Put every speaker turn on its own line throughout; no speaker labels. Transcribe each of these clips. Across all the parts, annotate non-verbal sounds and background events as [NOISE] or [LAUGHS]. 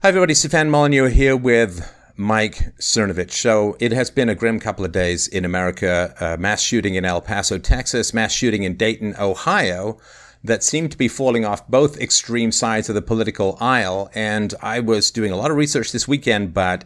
Hi, everybody. Stefan Molyneux here with Mike Cernovich. So it has been a grim couple of days in America. Uh, mass shooting in El Paso, Texas, mass shooting in Dayton, Ohio, that seem to be falling off both extreme sides of the political aisle. And I was doing a lot of research this weekend, but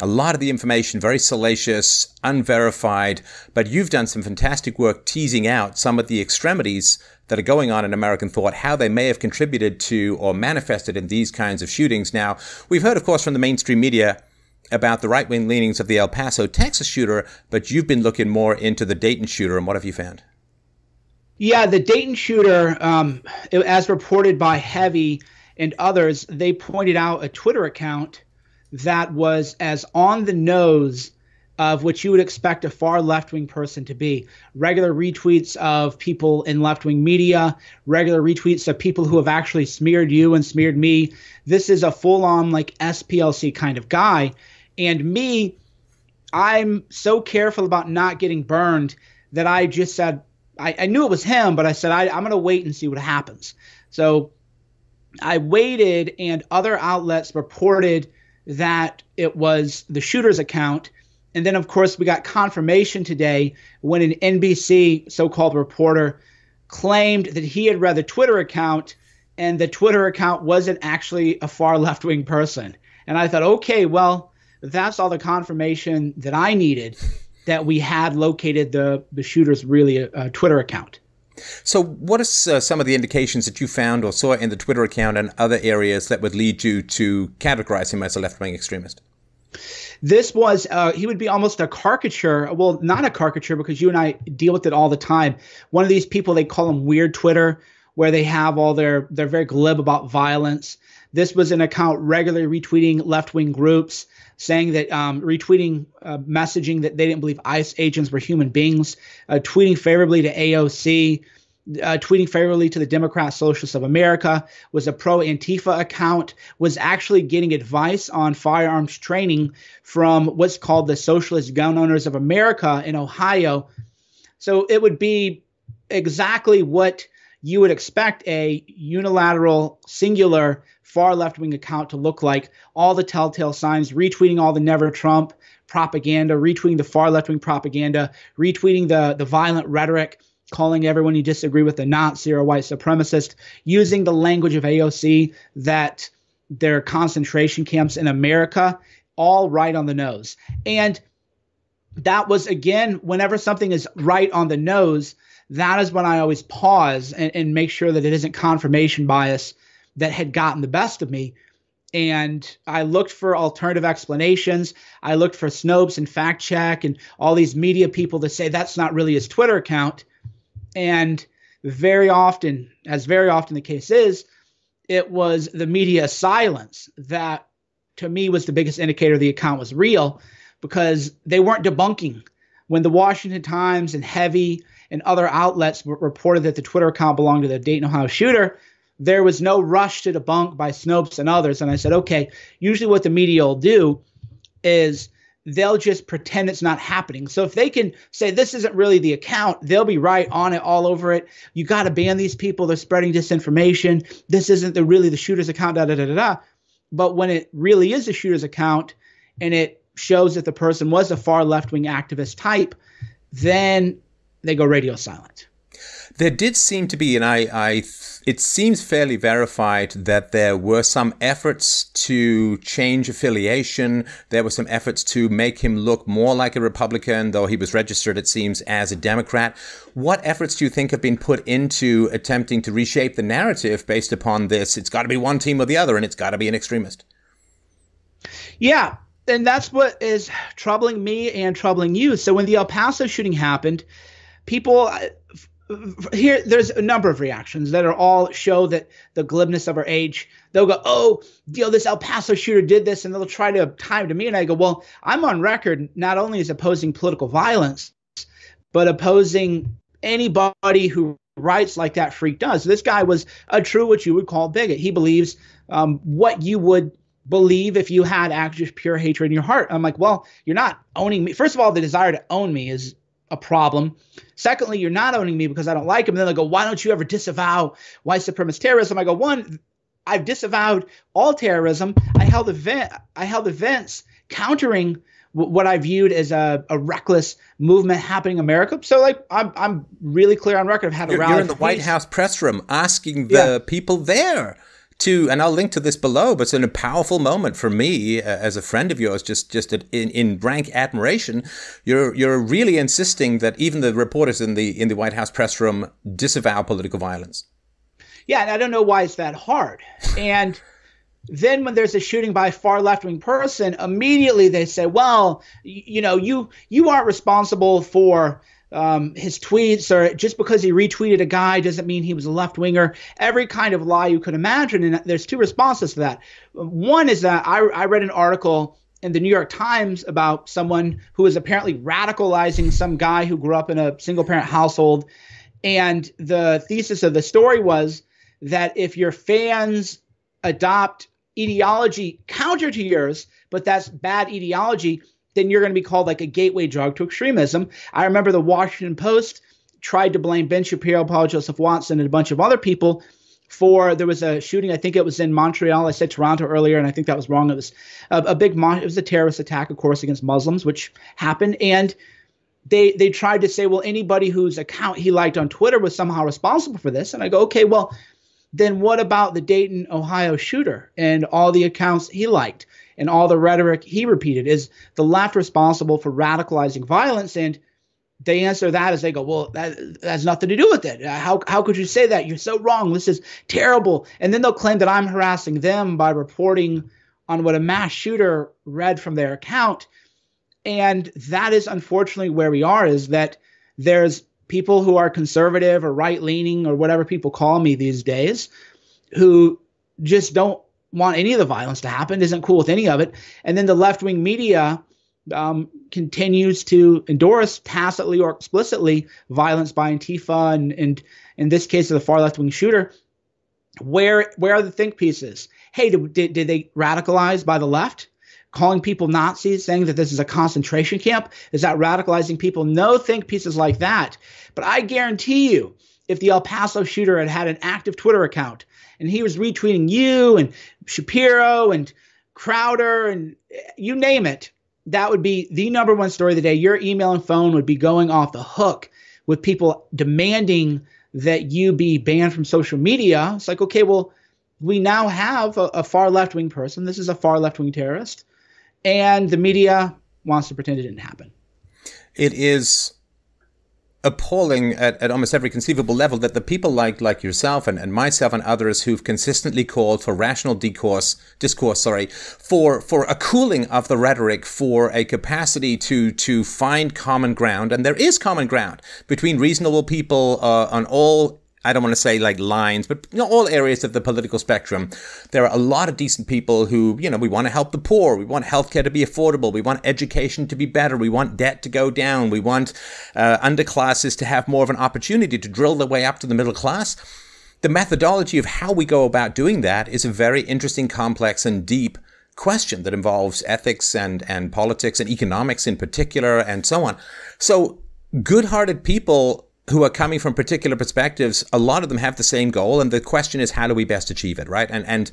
a lot of the information very salacious, unverified. But you've done some fantastic work teasing out some of the extremities that are going on in American thought, how they may have contributed to or manifested in these kinds of shootings. Now, we've heard, of course, from the mainstream media about the right wing leanings of the El Paso, Texas shooter, but you've been looking more into the Dayton shooter, and what have you found?
Yeah, the Dayton shooter, um, as reported by Heavy and others, they pointed out a Twitter account that was as on the nose of which you would expect a far left wing person to be. Regular retweets of people in left wing media, regular retweets of people who have actually smeared you and smeared me. This is a full on like SPLC kind of guy. And me, I'm so careful about not getting burned that I just said, I, I knew it was him, but I said, I, I'm going to wait and see what happens. So I waited, and other outlets reported that it was the shooter's account and then, of course, we got confirmation today when an NBC so called reporter claimed that he had read the Twitter account and the Twitter account wasn't actually a far left wing person. And I thought, okay, well, that's all the confirmation that I needed that we had located the, the shooter's really uh, Twitter account.
So, what are uh, some of the indications that you found or saw in the Twitter account and other areas that would lead you to categorize him as a left wing extremist?
This was uh, he would be almost a caricature. Well, not a caricature because you and I deal with it all the time. One of these people they call them weird Twitter, where they have all their they're very glib about violence. This was an account regularly retweeting left wing groups, saying that um, retweeting uh, messaging that they didn't believe ICE agents were human beings, uh, tweeting favorably to AOC, uh, tweeting favorably to the Democrat Socialists of America, was a pro Antifa account, was actually getting advice on firearms training from what's called the Socialist Gun Owners of America in Ohio. So it would be exactly what you would expect a unilateral, singular, far left wing account to look like. All the telltale signs, retweeting all the never Trump propaganda, retweeting the far left wing propaganda, retweeting the, the violent rhetoric calling everyone you disagree with a Nazi or a white supremacist, using the language of AOC that their concentration camps in America, all right on the nose. And that was, again, whenever something is right on the nose, that is when I always pause and, and make sure that it isn't confirmation bias that had gotten the best of me. And I looked for alternative explanations. I looked for Snopes and Fact Check and all these media people to say that's not really his Twitter account. And very often, as very often the case is, it was the media silence that to me was the biggest indicator the account was real because they weren't debunking. When the Washington Times and Heavy and other outlets reported that the Twitter account belonged to the Dayton, Ohio shooter, there was no rush to debunk by Snopes and others. And I said, okay, usually what the media will do is they'll just pretend it's not happening. So if they can say this isn't really the account, they'll be right on it all over it. You got to ban these people. They're spreading disinformation. This isn't the really the shooter's account. Da da da da da. But when it really is the shooter's account, and it shows that the person was a far left wing activist type, then they go radio silent.
There did seem to be, and I, I, it seems fairly verified that there were some efforts to change affiliation. There were some efforts to make him look more like a Republican, though he was registered, it seems, as a Democrat. What efforts do you think have been put into attempting to reshape the narrative based upon this? It's got to be one team or the other, and it's got to be an extremist.
Yeah, and that's what is troubling me and troubling you. So when the El Paso shooting happened, people here there's a number of reactions that are all show that the glibness of our age. They'll go oh you know this el paso shooter did this and they'll try to time to me and i go well i'm on record not only as opposing political violence but opposing anybody who writes like that freak does. This guy was a true what you would call bigot. He believes um, what you would believe if you had actually pure hatred in your heart. I'm like well you're not owning me. First of all the desire to own me is a problem. Secondly, you're not owning me because I don't like him. And then they go, why don't you ever disavow white supremacist terrorism? I go, one, I've disavowed all terrorism. I held event I held events countering what I viewed as a, a reckless movement happening in America. So, like, I'm, I'm really clear on record. I've had a
you're,
rally.
You're in the White House press room asking the yeah. people there to, and I'll link to this below, but it's a powerful moment for me uh, as a friend of yours, just just in, in rank admiration. You're you're really insisting that even the reporters in the in the White House press room disavow political violence.
Yeah, and I don't know why it's that hard. And then when there's a shooting by a far left wing person, immediately they say, "Well, you, you know, you you aren't responsible for." Um, his tweets, or just because he retweeted a guy doesn't mean he was a left winger. Every kind of lie you could imagine, and there's two responses to that. One is that I, I read an article in the New York Times about someone who was apparently radicalizing some guy who grew up in a single parent household, and the thesis of the story was that if your fans adopt ideology counter to yours, but that's bad ideology, then you're going to be called like a gateway drug to extremism. I remember the Washington Post tried to blame Ben Shapiro, Paul Joseph Watson, and a bunch of other people for there was a shooting. I think it was in Montreal. I said Toronto earlier, and I think that was wrong. It was a, a big mon- it was a terrorist attack, of course, against Muslims, which happened. And they they tried to say, well, anybody whose account he liked on Twitter was somehow responsible for this. And I go, okay, well, then what about the Dayton, Ohio shooter and all the accounts he liked and all the rhetoric he repeated? Is the left responsible for radicalizing violence? And they answer that as they go, well, that, that has nothing to do with it. Uh, how, how could you say that? You're so wrong. This is terrible. And then they'll claim that I'm harassing them by reporting on what a mass shooter read from their account. And that is unfortunately where we are is that there's people who are conservative or right leaning or whatever people call me these days who just don't want any of the violence to happen, isn't cool with any of it. And then the left wing media um, continues to endorse tacitly or explicitly violence by Antifa and, and in this case of the far left wing shooter. Where where are the think pieces? Hey, did, did, did they radicalize by the left? calling people Nazis, saying that this is a concentration camp? Is that radicalizing people? No think pieces like that. But I guarantee you, if the El Paso shooter had had an active Twitter account and he was retweeting you and Shapiro and Crowder and you name it, that would be the number one story of the day. Your email and phone would be going off the hook with people demanding that you be banned from social media. It's like, okay, well, we now have a, a far left wing person. This is a far left wing terrorist and the media wants to pretend it didn't happen.
It is appalling at, at almost every conceivable level that the people like like yourself and, and myself and others who've consistently called for rational discourse discourse sorry for for a cooling of the rhetoric for a capacity to to find common ground and there is common ground between reasonable people uh, on all I don't want to say like lines, but you know, all areas of the political spectrum. There are a lot of decent people who, you know, we want to help the poor. We want healthcare to be affordable. We want education to be better. We want debt to go down. We want uh, underclasses to have more of an opportunity to drill their way up to the middle class. The methodology of how we go about doing that is a very interesting, complex, and deep question that involves ethics and, and politics and economics in particular and so on. So good hearted people who are coming from particular perspectives, a lot of them have the same goal. And the question is, how do we best achieve it, right? And, and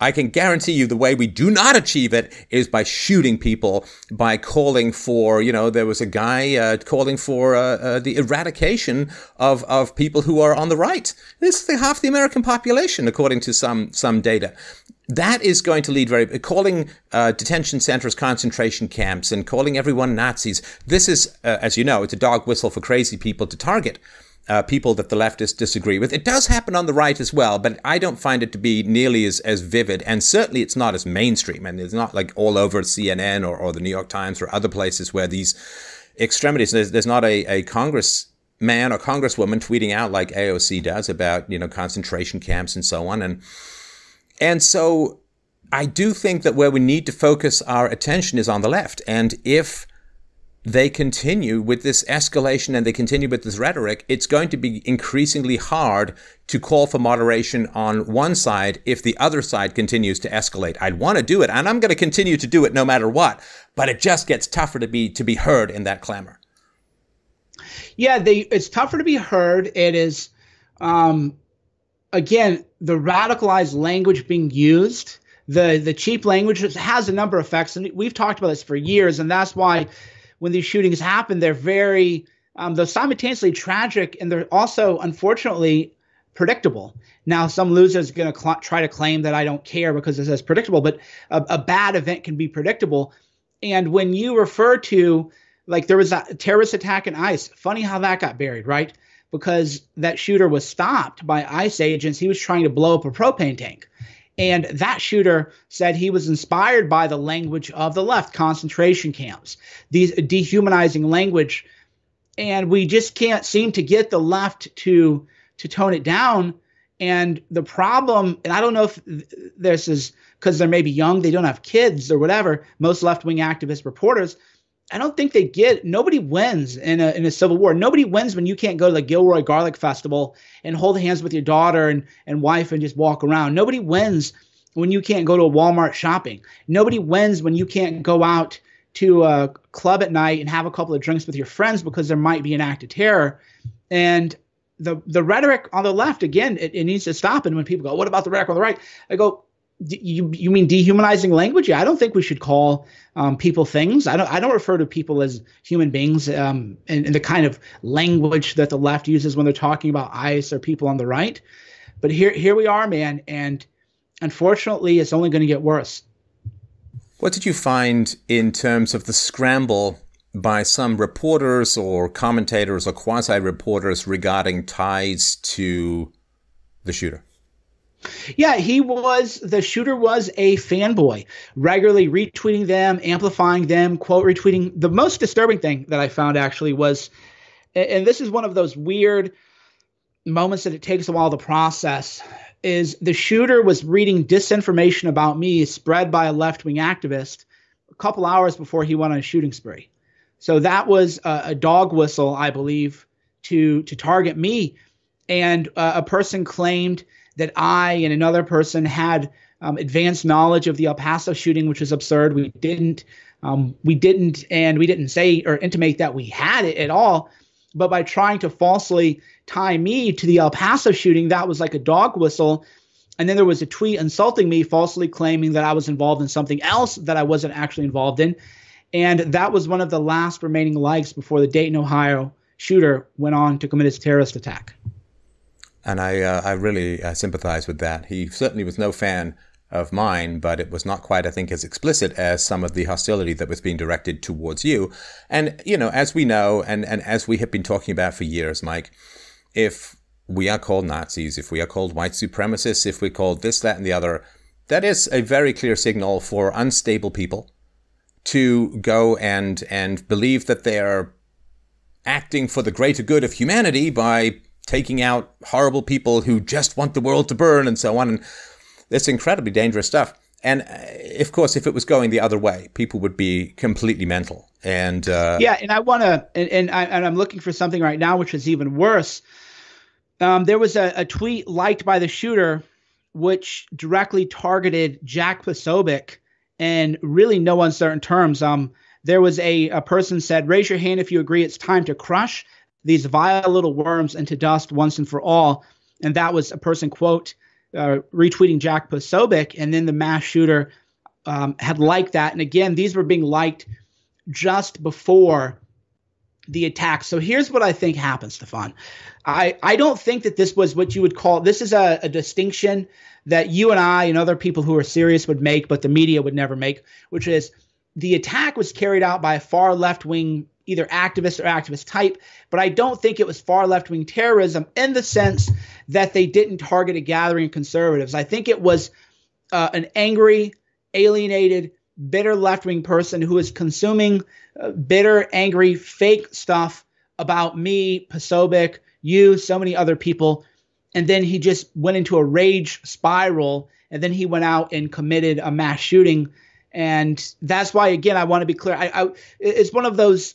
I can guarantee you the way we do not achieve it is by shooting people, by calling for, you know, there was a guy uh, calling for uh, uh, the eradication of, of people who are on the right. This is half the American population, according to some, some data that is going to lead very calling uh, detention centers concentration camps and calling everyone Nazis. This is, uh, as you know, it's a dog whistle for crazy people to target. Uh, people that the leftists disagree with. It does happen on the right as well, but I don't find it to be nearly as, as vivid, and certainly it's not as mainstream, and it's not like all over CNN or, or the New York Times or other places where these extremities. There's, there's not a, a Congress man or congresswoman tweeting out like AOC does about you know concentration camps and so on, and and so I do think that where we need to focus our attention is on the left. And if they continue with this escalation and they continue with this rhetoric, it's going to be increasingly hard to call for moderation on one side if the other side continues to escalate. I'd want to do it, and I'm going to continue to do it no matter what, but it just gets tougher to be to be heard in that clamor.
Yeah, they, it's tougher to be heard. It is um, again, the radicalized language being used the the cheap language has a number of effects, and we've talked about this for years, and that's why when these shootings happen, they're very um, they're simultaneously tragic and they're also unfortunately predictable. Now, some losers are going to cl- try to claim that I don't care because this is predictable, but a, a bad event can be predictable. And when you refer to like there was a terrorist attack in ICE, funny how that got buried, right? Because that shooter was stopped by ICE agents. He was trying to blow up a propane tank. And that shooter said he was inspired by the language of the left, concentration camps, these dehumanizing language. And we just can't seem to get the left to to tone it down. And the problem, and I don't know if this is because they're maybe young, they don't have kids or whatever. Most left wing activist reporters, I don't think they get. Nobody wins in a in a civil war. Nobody wins when you can't go to the Gilroy Garlic Festival and hold hands with your daughter and and wife and just walk around. Nobody wins when you can't go to a Walmart shopping. Nobody wins when you can't go out to a club at night and have a couple of drinks with your friends because there might be an act of terror. And the the rhetoric on the left again, it, it needs to stop. And when people go, "What about the rhetoric on the right?" I go, you you mean dehumanizing language? Yeah, I don't think we should call um, people things. I don't I don't refer to people as human beings um, in, in, the kind of language that the left uses when they're talking about ICE or people on the right. But here here we are, man, and unfortunately, it's only going to get worse.
What did you find in terms of the scramble by some reporters or commentators or quasi reporters regarding ties to the shooter?
Yeah, he was the shooter was a fanboy, regularly retweeting them, amplifying them, quote retweeting. The most disturbing thing that I found actually was and this is one of those weird moments that it takes a while to process is the shooter was reading disinformation about me spread by a left-wing activist a couple hours before he went on a shooting spree. So that was a, a dog whistle, I believe, to to target me. And uh, a person claimed that I and another person had um, advanced knowledge of the El Paso shooting, which is absurd. We didn't. Um, we didn't, and we didn't say or intimate that we had it at all. But by trying to falsely tie me to the El Paso shooting, that was like a dog whistle. And then there was a tweet insulting me, falsely claiming that I was involved in something else that I wasn't actually involved in. And that was one of the last remaining likes before the Dayton, Ohio shooter went on to commit his terrorist attack
and I uh, I really uh, sympathize with that. He certainly was no fan of mine, but it was not quite, I think, as explicit as some of the hostility that was being directed towards you. And you know, as we know, and and as we have been talking about for years, Mike, if we are called Nazis, if we are called white supremacists, if we're called this, that, and the other, that is a very clear signal for unstable people to go and and believe that they are acting for the greater good of humanity by taking out horrible people who just want the world to burn and so on. And it's incredibly dangerous stuff. And uh, of course, if it was going the other way, people would be completely mental. And uh,
yeah, and I want to, and, and, I, and I'm looking for something right now which is even worse. Um, there was a, a, tweet liked by the shooter, which directly targeted Jack Posobiec, and really no uncertain terms. Um, there was a, a person said, "Raise your hand if you agree it's time to crush." These vile little worms into dust once and for all. And that was a person, quote, uh, retweeting Jack Posobiec. And then the mass shooter um, had liked that. And again, these were being liked just before the attack. So here's what I think happened, Stefan. I, I don't think that this was what you would call this is a, a distinction that you and I and other people who are serious would make, but the media would never make, which is the attack was carried out by a far left wing either activist or activist type, but I don't think it was far left wing terrorism in the sense that they didn't target a gathering of conservatives. I think it was uh, an angry, alienated, bitter left wing person who was consuming uh, bitter, angry, fake stuff about me, Posobiec, you, so many other people. And then he just went into a rage spiral. And then he went out and committed a mass shooting. And that's why, again, I want to be clear. I, I it's one of those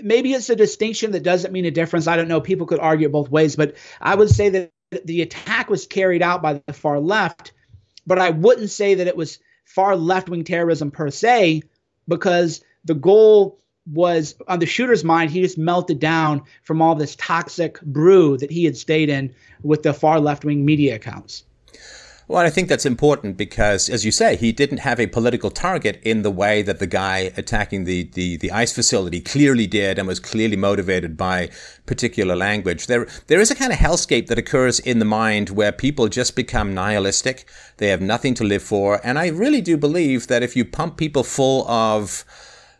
maybe it's a distinction that doesn't mean a difference. I don't know. People could argue both ways, but I would say that the attack was carried out by the far left, but I wouldn't say that it was far left wing terrorism per se, because the goal was on the shooter's mind, he just melted down from all this toxic brew that he had stayed in with the far left wing media accounts.
Well, I think that's important because, as you say, he didn't have a political target in the way that the guy attacking the, the, the ICE facility clearly did and was clearly motivated by particular language. There, there is a kind of hellscape that occurs in the mind where people just become nihilistic. They have nothing to live for. And I really do believe that if you pump people full of,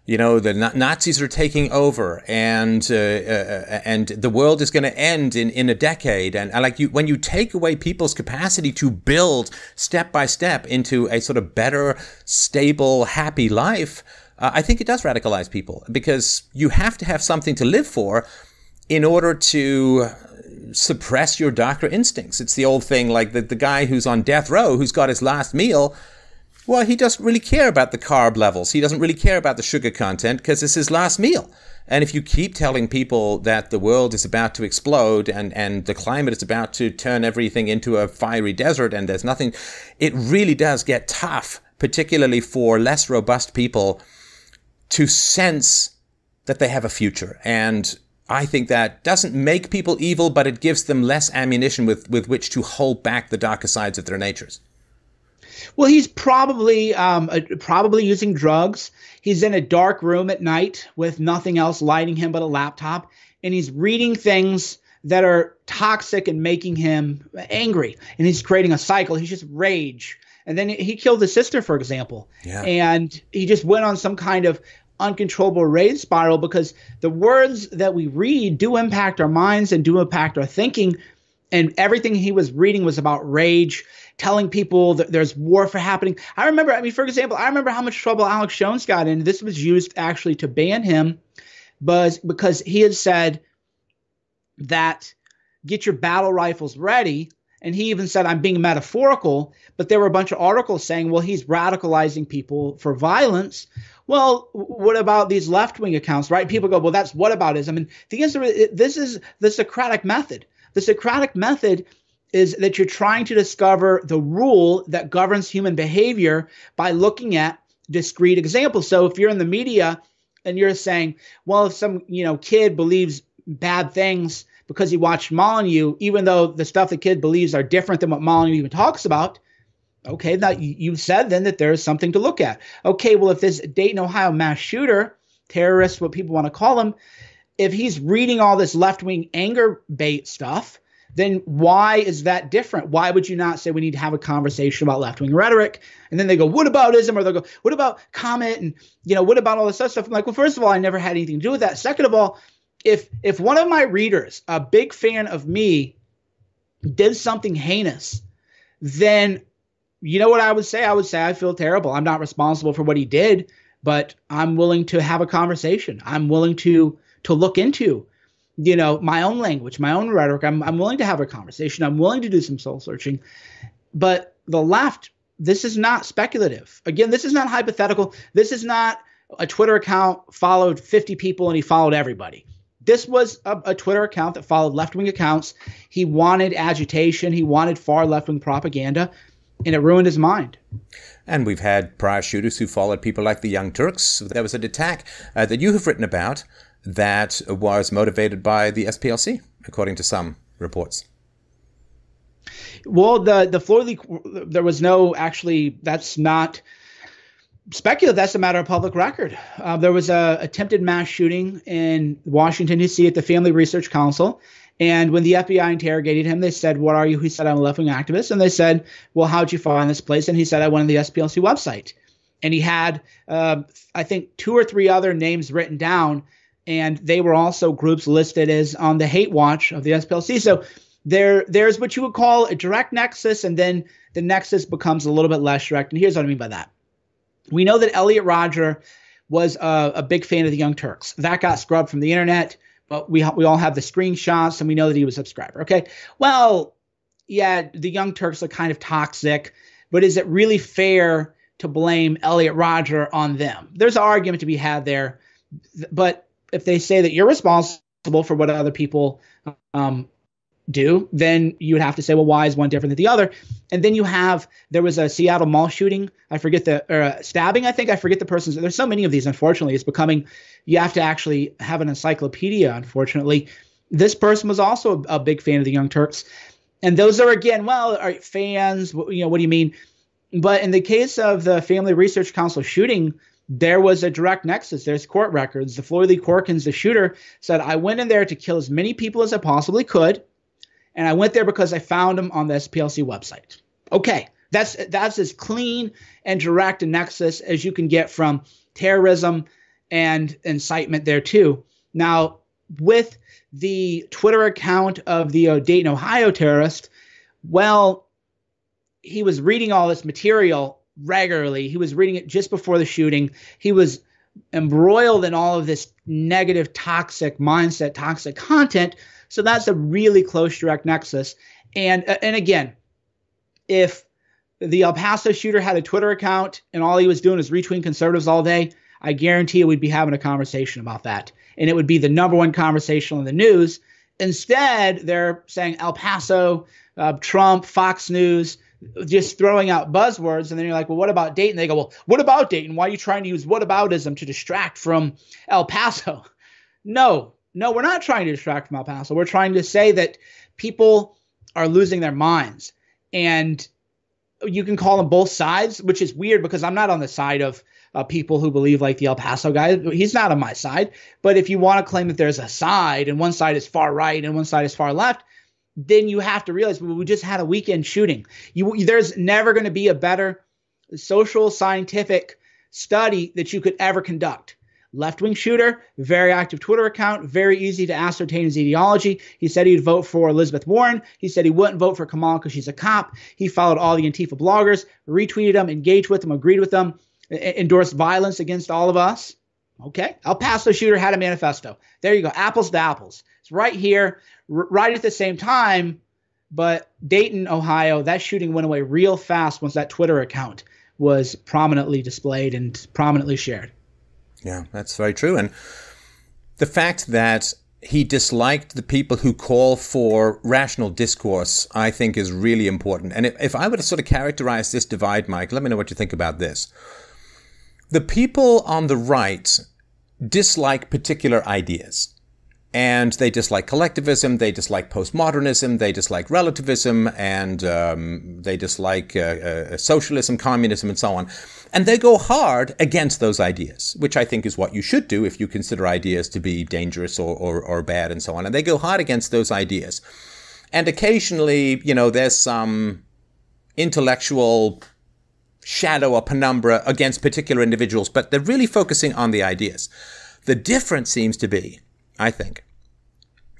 you know, the Nazis are taking over, and uh, uh, and the world is going to end in, in a decade. And, and like you, when you take away people's capacity to build step by step into a sort of better, stable, happy life, uh, I think it does radicalize people because you have to have something to live for in order to suppress your darker instincts. It's the old thing, like the, the guy who's on death row, who's got his last meal well, he doesn't really care about the carb levels. He doesn't really care about the sugar content because it's his last meal. And if you keep telling people that the world is about to explode and, and the climate is about to turn everything into a fiery desert and there's nothing, it really does get tough, particularly for less robust people to sense that they have a future. And I think that doesn't make people evil, but it gives them less ammunition with, with which to hold back the darker sides of their natures.
Well, he's probably um, uh, probably using drugs. He's in a dark room at night with nothing else lighting him but a laptop, and he's reading things that are toxic and making him angry. And he's creating a cycle. He's just rage. And then he killed his sister, for example. Yeah. And he just went on some kind of uncontrollable rage spiral because the words that we read do impact our minds and do impact our thinking. And everything he was reading was about rage telling people that there's warfare happening. I remember, I mean, for example, I remember how much trouble Alex Jones got in. This was used actually to ban him, but because he had said that get your battle rifles ready. And he even said, I'm being metaphorical, but there were a bunch of articles saying, well, he's radicalizing people for violence. Well, what about these left wing accounts, right? People go, well, that's whataboutism. And the answer is this is the Socratic method. The Socratic method is that you're trying to discover the rule that governs human behavior by looking at discrete examples. So if you're in the media and you're saying, well, if some you know kid believes bad things because he watched Molyneux, even though the stuff the kid believes are different than what Molyneux even talks about, okay, now you've said then that there is something to look at. Okay, well, if this Dayton, Ohio mass shooter, terrorist, what people want to call him, if he's reading all this left wing anger bait stuff, then why is that different? Why would you not say we need to have a conversation about left wing rhetoric? And then they go, what about ism? Or they'll go, what about Comet? And, you know, what about all this other stuff? I'm like, well, first of all, I never had anything to do with that. Second of all, if if one of my readers, a big fan of me, did something heinous, then you know what I would say? I would say I feel terrible. I'm not responsible for what he did, but I'm willing to have a conversation. I'm willing to to look into you know, my own language, my own rhetoric. I'm, I'm willing to have a conversation. I'm willing to do some soul searching. But the left, this is not speculative. Again, this is not hypothetical. This is not a Twitter account followed 50 people and he followed everybody. This was a, a Twitter account that followed left wing accounts. He wanted agitation, he wanted far left wing propaganda, and it ruined his mind.
And we've had prior shooters who followed people like the Young Turks. There was an attack uh, that you have written about that was motivated by the SPLC, according to some reports.
Well, the the Floyd Lee, there was no actually. That's not speculative. That's a matter of public record. Uh, there was a attempted mass shooting in Washington D.C. at the Family Research Council. And when the FBI interrogated him, they said, What are you? He said, I'm a left wing activist. And they said, Well, how'd you find this place? And he said, I went on the SPLC website. And he had, uh, I think, two or three other names written down and they were also groups listed as on the hate watch of the SPLC. So there, there's what you would call a direct nexus, and then the nexus becomes a little bit less direct. And here's what I mean by that: we know that Elliot Rodger was a, a big fan of the Young Turks. That got scrubbed from the internet, but we we all have the screenshots, and we know that he was a subscriber. Okay, well, yeah, the Young Turks are kind of toxic, but is it really fair to blame Elliot Rodger on them? There's an argument to be had there, but if they say that you're responsible for what other people um, do, then you would have to say, well, why is one different than the other? And then you have there was a Seattle mall shooting. I forget the or stabbing. I think I forget the person's. There's so many of these. Unfortunately, it's becoming. You have to actually have an encyclopedia. Unfortunately, this person was also a, a big fan of the Young Turks. And those are again, well, are fans, you know, what do you mean? But in the case of the Family Research Council shooting, there was a direct nexus. There's court records. The Floyd Lee Corkins, the shooter, said, I went in there to kill as many people as I possibly could. And I went there because I found them on the SPLC website. Okay, that's that's as clean and direct a nexus as you can get from terrorism and incitement there too. Now, with the Twitter account of the uh, Dayton, Ohio terrorist, well, he was reading all this material regularly. He was reading it just before the shooting. He was embroiled in all of this negative, toxic mindset, toxic content. So that's a really close direct nexus. And uh, and again, if the El Paso shooter had a Twitter account and all he was doing is retweeting conservatives all day, I guarantee you we'd be having a conversation about that. And it would be the number one conversation on the news. Instead, they're saying El Paso, uh, Trump, Fox News, just throwing out buzzwords. And then you're like, well, what about Dayton? They go, well, what about Dayton? Why are you trying to use whataboutism to distract from El Paso? [LAUGHS] No, no, we're not trying to distract from El Paso. We're trying to say that people are losing their minds. And you can call them both sides, which is weird because I'm not on the side of uh, people who believe like the El Paso guy. He's not on my side. But if you want to claim that there's a side and one side is far right and one side is far left, then you have to realize well, we just had a weekend shooting. You, there's never going to be a better social scientific study that you could ever conduct. Left wing shooter, very active Twitter account, very easy to ascertain his ideology. He said he'd vote for Elizabeth Warren. He said he wouldn't vote for Kamala because she's a cop. He followed all the Antifa bloggers, retweeted them, engaged with them, agreed with them, endorsed violence against all of us. Okay. El Paso shooter had a manifesto. There you go. Apples to apples. It's right here, r- right at the same time. But Dayton, Ohio, that shooting went away real fast once that Twitter account was prominently displayed and prominently shared.
Yeah, that's very true. And the fact that he disliked the people who call for rational discourse, I think, is really important. And if, if I were to sort of characterize this divide, Mike, let me know what you think about this. The people on the right dislike particular ideas. And they dislike collectivism, they dislike postmodernism, they dislike relativism, and um, they dislike uh, uh, socialism, communism, and so on. And they go hard against those ideas, which I think is what you should do if you consider ideas to be dangerous or, or, or bad and so on. And they go hard against those ideas. And occasionally, you know, there's some intellectual shadow or penumbra against particular individuals, but they're really focusing on the ideas. The difference seems to be, I think,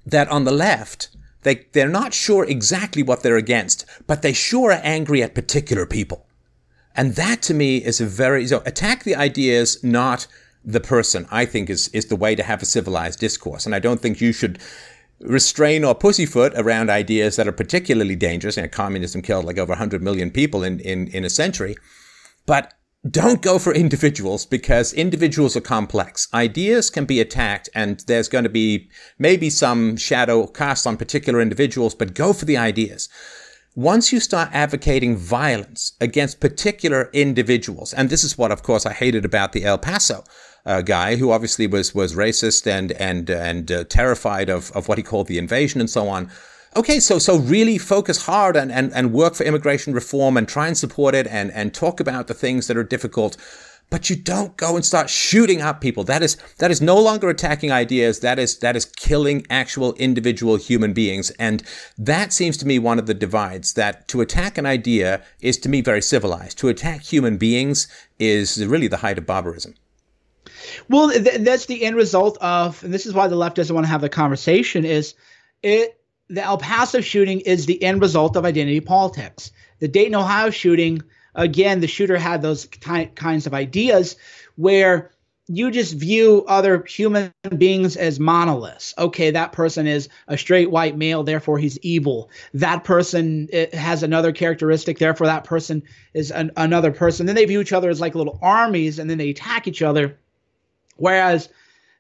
that on the left, they, they're not sure exactly what they're against, but they sure are angry at particular people. And that to me is a very, so attack the ideas, not the person, I think is, is the way to have a civilized discourse. And I don't think you should restrain or pussyfoot around ideas that are particularly dangerous. You know, communism killed like over 100 million people in, in, in a century. But don't go for individuals because individuals are complex. Ideas can be attacked and there's going to be maybe some shadow cast on particular individuals, but go for the ideas once you start advocating violence against particular individuals, and this is what, of course, I hated about the El Paso uh, guy, who obviously was was racist and and and uh, terrified of of what he called the invasion and so on. Okay, so so really focus hard and, and, and work for immigration reform and try and support it and, and talk about the things that are difficult but you don't go and start shooting up people. That is that is no longer attacking ideas. That is that is killing actual individual human beings. And that seems to me one of the divides. That to attack an idea is to me very civilized. To attack human beings is really the height of barbarism.
Well, th- that's the end result of, and this is why the left doesn't want to have the conversation. Is it the El Paso shooting is the end result of identity politics. The Dayton, Ohio shooting again, the shooter had those kinds of ideas where you just view other human beings as monoliths. Okay, that person is a straight white male, therefore he's evil. That person eh, has another characteristic, therefore that person is an, another person. Then they view each other as like little armies and then they attack each other. Whereas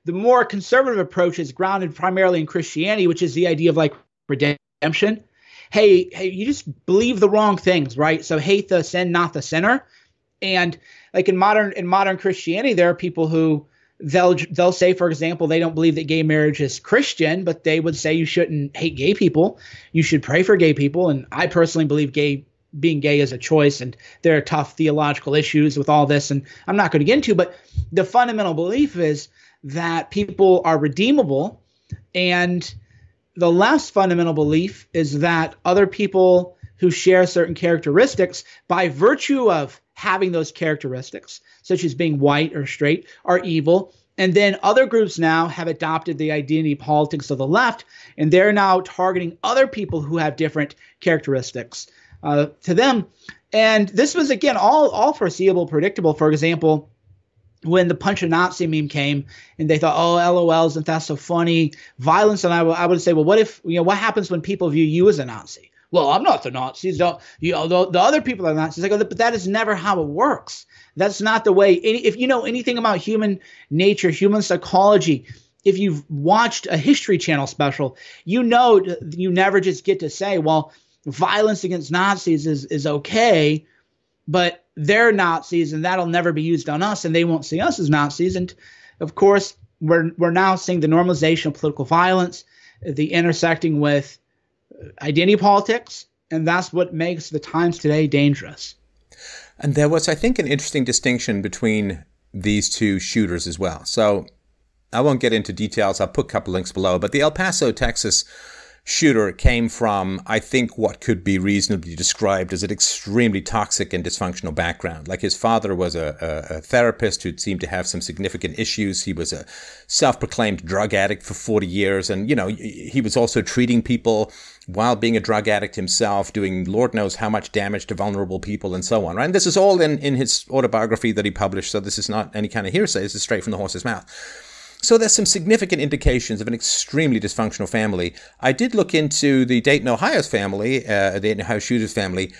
the more conservative approach is grounded primarily in Christianity, which is the idea of like redemption hey, hey, you just believe the wrong things, right? So hate the sin, not the sinner. And like in modern in modern Christianity, there are people who they'll they'll say for example they don't believe that gay marriage is christian but they would say you shouldn't hate gay people you should pray for gay people and i personally believe gay being gay is a choice and there are tough theological issues with all this and i'm not going to get into but the fundamental belief is that people are redeemable and the last fundamental belief is that other people who share certain characteristics by virtue of having those characteristics, such as being white or straight, are evil. And then other groups now have adopted the identity politics of the left, and they're now targeting other people who have different characteristics uh, to them. And this was again all all foreseeable, predictable. For example, when the punch a Nazi meme came and they thought, oh, LOL, isn't that so funny? Violence. And I, w- I would say, well, what if, you know, what happens when people view you as a Nazi? well, I'm not the Nazis. Don't, you know, the, the other people are Nazis. I go, but that is never how it works. That's not the way. Any, if you know anything about human nature, human psychology, if you've watched a History Channel special, you know you never just get to say, well, violence against Nazis is is okay, but they're Nazis and that'll never be used on us, and they won't see us as Nazis. And of course, we're we're now seeing the normalization of political violence, the intersecting with identity politics, and that's what makes the times today dangerous.
And there was, I think, an interesting distinction between these two shooters as well. So I won't get into details. I'll put a couple links below. But the El Paso, Texas shooter came from, I think, what could be reasonably described as an extremely toxic and dysfunctional background. Like his father was a, a, a therapist who seemed to have some significant issues. He was a self proclaimed drug addict for 40 years. And, you know, he was also treating people while being a drug addict himself, doing Lord knows how much damage to vulnerable people and so on, right? And this is all in, in his autobiography that he published. So this is not any kind of hearsay. This is straight from the horse's mouth. So there's some significant indications of an extremely dysfunctional family. I did look into the Dayton, Ohio's family, uh, the Dayton, Ohio shooters family.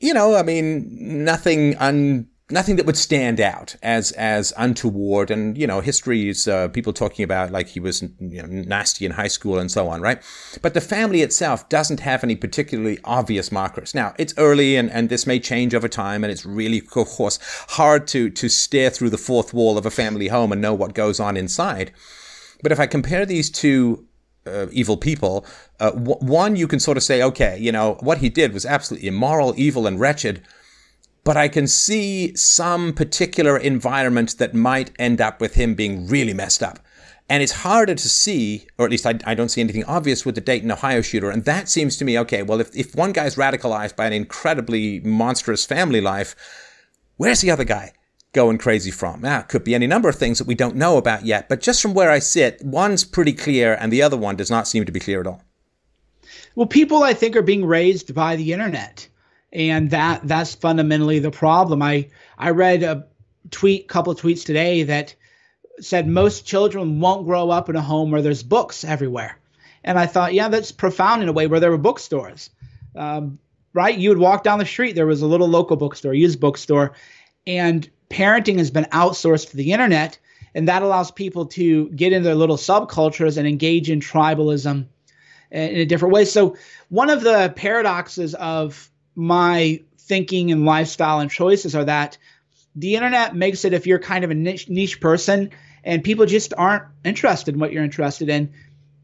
You know, I mean, nothing un nothing that would stand out as as untoward. And you know history is uh, people talking about like he was you know, nasty in high school and so on right? But the family itself doesn't have any particularly obvious markers. Now it's early and, and this may change over time and it's really of course hard to to stare through the fourth wall of a family home and know what goes on inside. But if i compare these two uh, evil people. Uh, w- one, you can sort of say, okay, you know, what he did was absolutely immoral, evil, and wretched but I can see some particular environment that might end up with him being really messed up. And it's harder to see, or at least I, I, don't see anything obvious with the Dayton, Ohio shooter. And that seems to me, okay, well, if, if one guy's radicalized by an incredibly monstrous family life, where's the other guy going crazy from? Now, ah, it could be any number of things that we don't know about yet. But just from where I sit, one's pretty clear and the other one does not seem to be clear at all.
Well, people, I think, are being raised by the internet and that that's fundamentally the problem. I I read a tweet, couple tweets today that said most children won't grow up in a home where there's books everywhere, and I thought, yeah, that's profound in a way where there were bookstores. Um, right, you would walk down the street, there was a little local bookstore, used bookstore, and parenting has been outsourced to the internet, and that allows people to get in their little subcultures and engage in tribalism in a different way. So one of the paradoxes of my thinking and lifestyle and choices are that the internet makes it if you're kind of a niche, niche person and people just aren't interested in what you're interested in,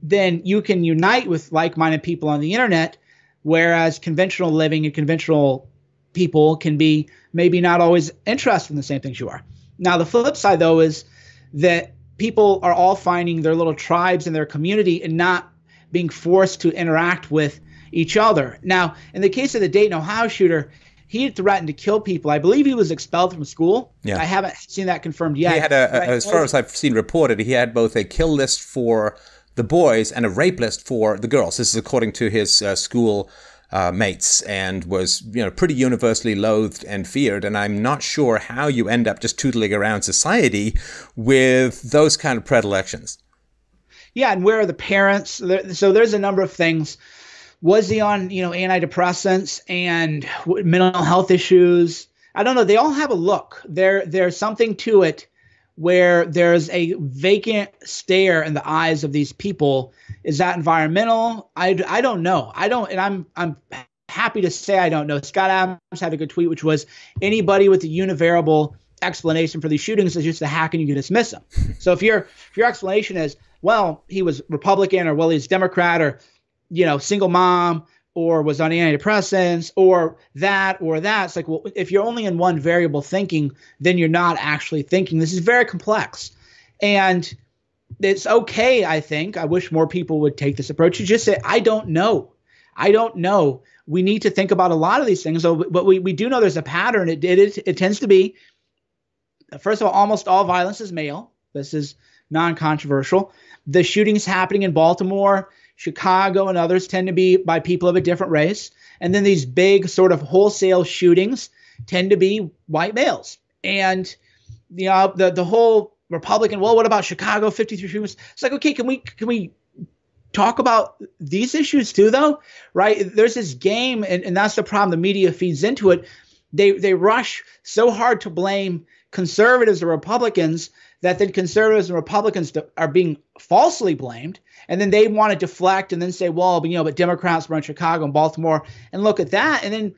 then you can unite with like minded people on the internet, whereas conventional living and conventional people can be maybe not always interested in the same things you are. Now, the flip side, though, is that people are all finding their little tribes in their community and not being forced to interact with each other. Now, in the case of the Dayton, Ohio shooter, he threatened to kill people. I believe he was expelled from school. Yeah. I haven't seen that confirmed yet.
He had a, a as far as I've seen reported, he had both a kill list for the boys and a rape list for the girls. This is according to his uh, school uh, mates, and was you know pretty universally loathed and feared. And I'm not sure how you end up just tootling around society with those kind of predilections.
Yeah, and where are the parents? So there's a number of things was he on you know antidepressants and mental health issues? I don't know. They all have a look. There there's something to it where there's a vacant stare in the eyes of these people. Is that environmental? I, I don't know. I don't and i'm i'm happy to say i don't know. Scott adams had a good tweet which was anybody with a univariable explanation for these shootings is just a hack and you can dismiss them. so if your if your explanation is, well, he was Republican or well he's Democrat or you know single mom or was on antidepressants or that or that, it's like well if you're only in one variable thinking, then you're not actually thinking. This is very complex, and it's okay. I think I wish more people would take this approach. You just say I don't know. I don't know. We need to think about a lot of these things. So, but we, we do know there's a pattern. It, it, it tends to be first of all, almost all violence is male. This is non controversial. The shootings happening in Baltimore, Chicago, and others tend to be by people of a different race. And then these big sort of wholesale shootings tend to be white males. And you know, the the whole Republican, well, what about Chicago 53 shootings? It's like, okay, can we can we talk about these issues too though? Right? There's this game, and, and that's the problem the media feeds into it. They they rush so hard to blame conservatives or Republicans that then conservatives and Republicans are being falsely blamed, and then they want to deflect and then say, well, but, you know, but Democrats were in Chicago and Baltimore, and look at that, and then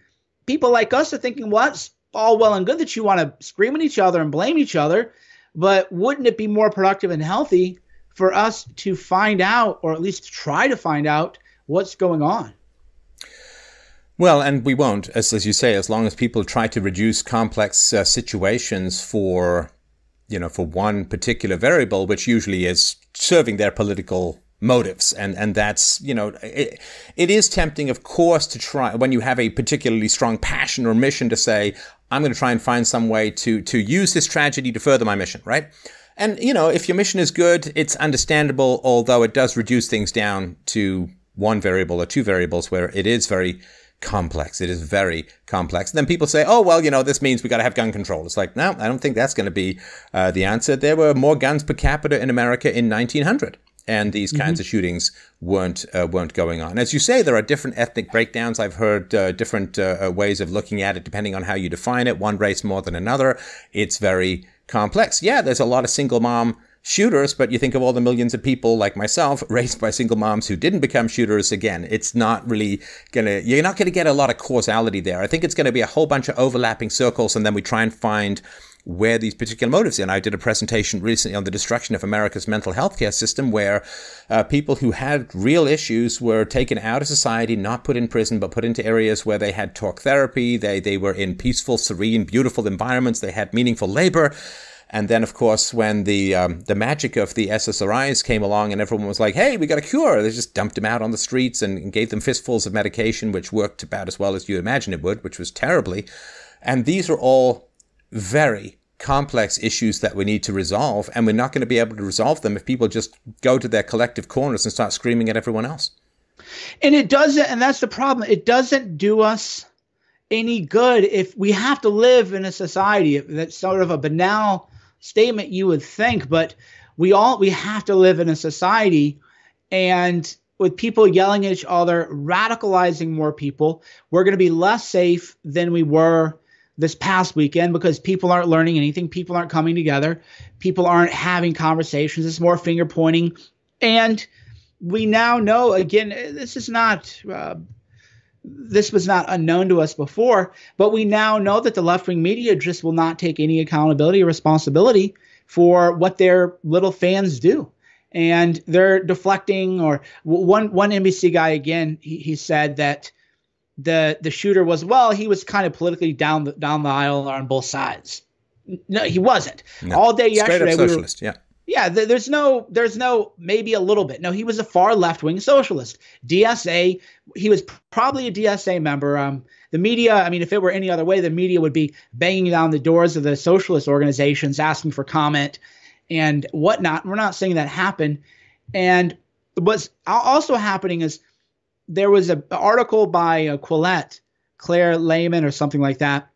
people like us are thinking, well, it's all well and good that you want to scream at each other and blame each other, but wouldn't it be more productive and healthy for us to find out, or at least try to find out, what's going on?
Well, and we won't, as, as you say, as long as people try to reduce complex uh, situations for, you know, for one particular variable, which usually is serving their political motives. And, and that's, you know, it, it is tempting, of course, to try when you have a particularly strong passion or mission to say, I'm going to try and find some way to, to use this tragedy to further my mission, right? And, you know, if your mission is good, it's understandable, although it does reduce things down to one variable or two variables where it is very complex. It is very complex. Then people say, oh, well, you know, this means we got to have gun control. It's like, no, I don't think that's going to be uh, the answer. There were more guns per capita in America in 1900 and these mm-hmm. kinds of shootings weren't uh, weren't going on. As you say, there are different ethnic breakdowns. I've heard uh, different uh, uh ways of looking at it depending on how you define it. One race more than another. It's very complex. Yeah, there's a lot of single mom shooters, but you think of all the millions of people like myself [LAUGHS] raised by single moms who didn't become shooters. Again, it's not really gonna, you're not gonna get a lot of causality there. I think it's gonna be a whole bunch of overlapping circles, and then we try and find where these particular motives are. And I did a presentation recently on the destruction of America's mental health care system, where uh, people who had real issues were taken out of society, not put in prison, but put into areas where they had talk therapy. They they were in peaceful, serene, beautiful environments. They had meaningful labor. And then, of course, when the um, the magic of the SSRIs came along, and everyone was like, "Hey, we got a cure," they just dumped them out on the streets and, gave them fistfuls of medication, which worked about as well as you imagine it would, which was terribly. And these are all very complex issues that we need to resolve, and we're not going to be able to resolve them if people just go to their collective corners and start screaming at everyone else.
And it doesn't, and that's the problem. It doesn't do us any good if we have to live in a society that's sort of a banal statement you would think, but we all we have to live in a society and with people yelling at each other, radicalizing more people, we're going to be less safe than we were this past weekend because people aren't learning anything, people aren't coming together, people aren't having conversations. It's more finger pointing, and we now know again this is not uh, this was not unknown to us before, but we now know that the left wing media just will not take any accountability or responsibility for what their little fans do. And they're deflecting, or one one NBC guy again, he, he said that the the shooter was well, he was kind of politically down the down the aisle on both sides. No, he wasn't. No. All day
Straight
yesterday,
up socialist,
we
were, yeah
yeah, there's no, there's no, maybe a little bit. No, he was a far left wing socialist. DSA, he was probably a DSA member. Um, the media, I mean, if it were any other way, the media would be banging down the doors of the socialist organizations asking for comment and whatnot. We're not saying that happened. And what's also happening is there was an article by uh, Quillette, Claire Lehmann, or something like that,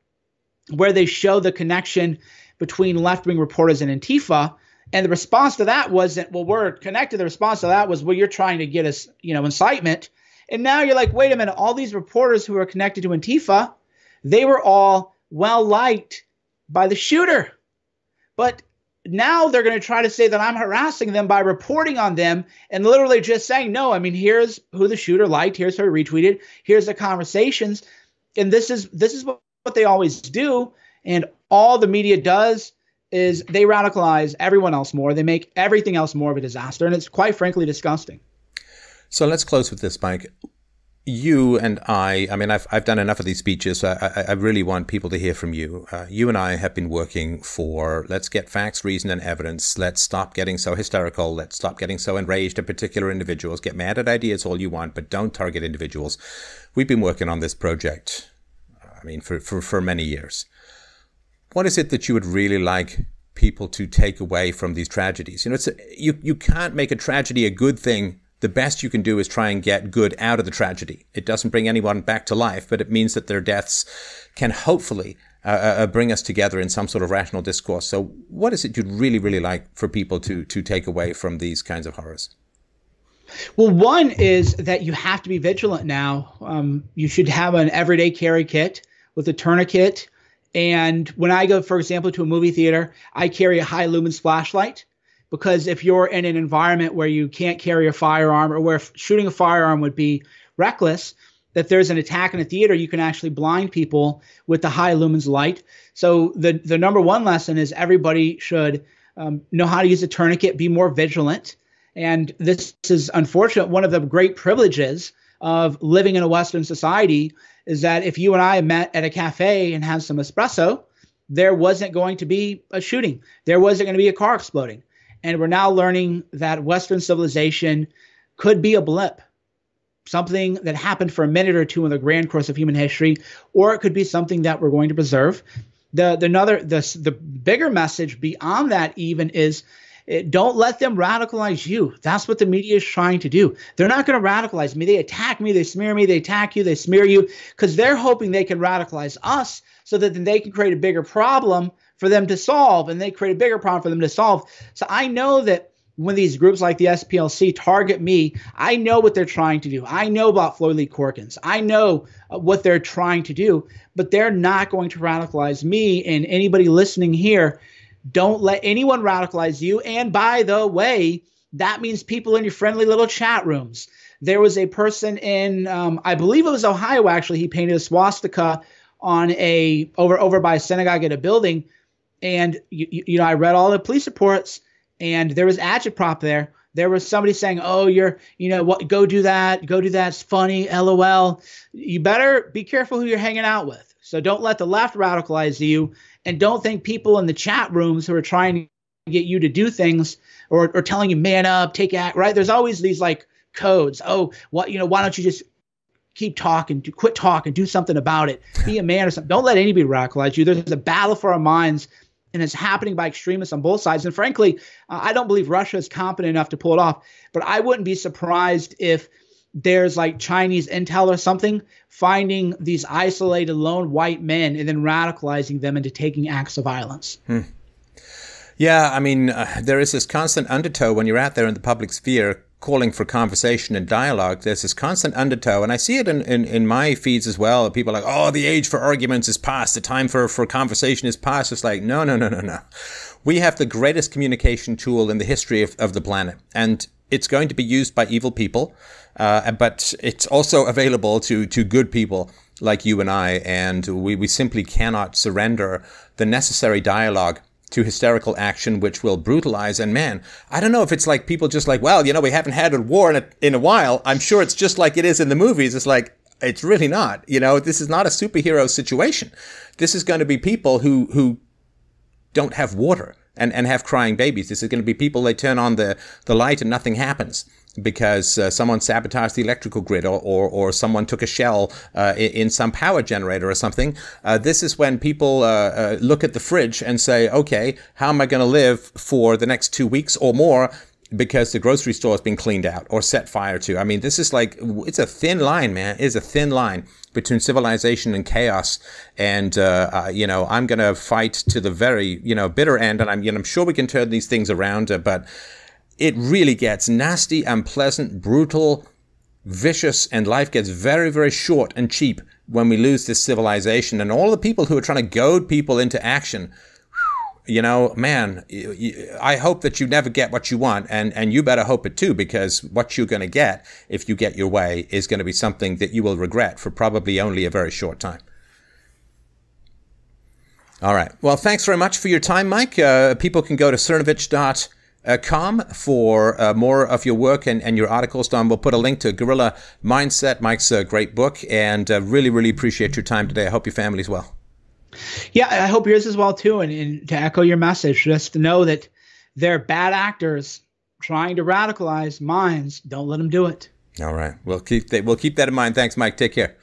where they show the connection between left wing reporters and Antifa and the response to that wasn't, well, we're connected. The response to that was, well, you're trying to get us, you know, incitement. And now you're like, wait a minute, all these reporters who are connected to Antifa, they were all well liked by the shooter. But now they're going to try to say that I'm harassing them by reporting on them and literally just saying, no, I mean, here's who the shooter liked, here's who retweeted, here's the conversations. And this is this is what they always do And all the media does is they radicalize everyone else more. They make everything else more of a disaster. And it's quite frankly disgusting.
So let's close with this, Mike you and I, I mean, I've, I've done enough of these speeches. So I, I really want people to hear from you. Uh, you and I have been working for let's get facts, reason, and evidence. Let's stop getting so hysterical. Let's stop getting so enraged at particular individuals. Get mad at ideas all you want, but don't target individuals. We've been working on this project, I mean, for, for, for many years. What is it that you would really like people to take away from these tragedies? You know, it's a, you, you can't make a tragedy a good thing the best you can do is try and get good out of the tragedy. It doesn't bring anyone back to life, but it means that their deaths can hopefully uh, uh, uh, bring us together in some sort of rational discourse. So, what is it you'd really, really like for people to to take away from these kinds of horrors?
Well, one is that you have to be vigilant now. Um, you should have an everyday carry kit with a tourniquet. And when I go, for example, to a movie theater, I carry a high lumen flashlight because if you're in an environment where you can't carry a firearm or where shooting a firearm would be reckless, that there's an attack in a theater, you can actually blind people with the high lumens light. So the the number one lesson is everybody should um, know how to use a tourniquet, be more vigilant. And this is unfortunate. One of the great privileges of living in a Western society is that if you and I met at a cafe and had some espresso, there wasn't going to be a shooting. There wasn't going to be a car exploding. And we're now learning that Western civilization could be a blip, something that happened for a minute or two in the grand course of human history, or it could be something that we're going to preserve. The, the another the, the bigger message beyond that even is it, don't let them radicalize you. That's what the media is trying to do. They're not going to radicalize me. They attack me, they smear me, they attack you, they smear you, because they're hoping they can radicalize us so that then they can create a bigger problem for them to solve and they create a bigger problem for them to solve. So I know that when these groups like the SPLC target me, I know what they're trying to do. I know about Floyd Lee Corkins. I know uh, what they're trying to do, but they're not going to radicalize me. And anybody listening here, don't let anyone radicalize you. And by the way, that means people in your friendly little chat rooms. There was a person in, um, I believe it was Ohio, actually. He painted a swastika on a over over by a synagogue at a building and you, you know, I read all the police reports, and there was agitprop there. There was somebody saying, "Oh, you're, you know, what? Go do that. Go do that. It's funny. LOL." You better be careful who you're hanging out with. So don't let the left radicalize you, and don't think people in the chat rooms who are trying to get you to do things or, or telling you man up, take act. Right? There's always these like codes. Oh, what? You know, why don't you just keep talking, do, quit talking, do something about it, be a man or something. Don't let anybody radicalize you. There's a battle for our minds and it's happening by extremists on both sides. And frankly, uh, I don't believe Russia is competent enough to pull it off. But I wouldn't be surprised if there's like Chinese intel or something finding these isolated lone white men and then radicalizing them into taking acts of violence. Hmm.
Yeah, I mean, uh, there is this constant undertow when you're out there in the public sphere calling for conversation and dialogue, there's this constant undertow, and I see it in, in, in my feeds as well. People like, oh, the age for arguments is past, the time for, for conversation is past. It's like, no, no, no, no, no. We have the greatest communication tool in the history of, of the planet, and it's going to be used by evil people, uh, but it's also available to, to good people like you and I, and we, we simply cannot surrender the necessary dialogue to hysterical action, which will brutalize. And man, I don't know if it's like people just like, well, you know, we haven't had a war in a, in a while. I'm sure it's just like it is in the movies. It's like, it's really not. You know, this is not a superhero situation. This is going to be people who, who don't have water and, and have crying babies. This is going to be people, they turn on the, the light and nothing happens because uh, someone sabotaged the electrical grid or, or, or someone took a shell uh, in, in, some power generator or something. Uh, this is when people uh, uh, look at the fridge and say, okay, how am I going to live for the next two weeks or more? Because the grocery store has been cleaned out or set fire to. I mean, this is like, it's a thin line, man. It's a thin line between civilization and chaos. And, uh, you know, I'm going to fight to the very, you know, bitter end. And I'm, you know, I'm sure we can turn these things around, but, it really gets nasty, unpleasant, brutal, vicious, and life gets very, very short and cheap when we lose this civilization. And all the people who are trying to goad people into action, you know, man, I hope that you never get what you want, and, and you better hope it too, because what you're going to get, if you get your way, is going to be something that you will regret for probably only a very short time. All right. Well, thanks very much for your time, Mike. Uh, people can go to cernovich.com for uh, more of your work and, and your articles. Don, we'll put a link to Gorilla Mindset, Mike's uh, great book, and uh, really, really appreciate your time today. I hope your family's well.
Yeah, I hope yours as well too. And, and to echo your message, just to know that they're bad actors trying to radicalize minds. Don't let them do it.
All right. We'll keep that, we'll keep that in mind. Thanks, Mike. Take care.